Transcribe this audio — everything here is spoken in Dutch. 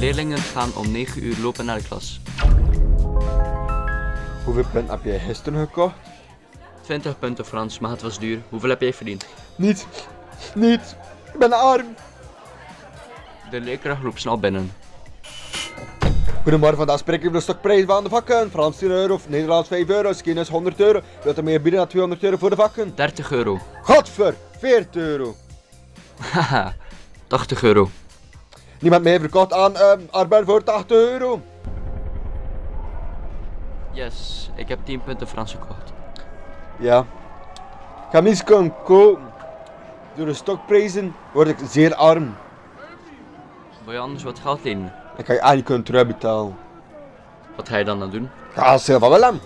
leerlingen gaan om 9 uur lopen naar de klas. Hoeveel punten heb jij gisteren gekocht? 20 punten Frans, maar het was duur. Hoeveel heb jij verdiend? Niet. Niet. Ik ben arm. De leerkracht roept snel binnen. Goedemorgen, vandaag spreken we over de stokprijs van de vakken. Frans 10 euro, Nederlands 5 euro, Skinas 100 euro. Wilt u meer bieden dan 200 euro voor de vakken? 30 euro. Godver, 40 euro. Haha, 80 euro. Niemand meer verkocht aan arbeid voor 80 euro. Yes, ik heb 10 punten Frans gekocht. Ja. Ik ga niets kunnen kopen. Door de stokprijzen word ik zeer arm. Wil je anders wat geld lenen? Ik kan je eigenlijk kunnen terugbetalen. Wat ga je dan dan doen? Ga als van Willem.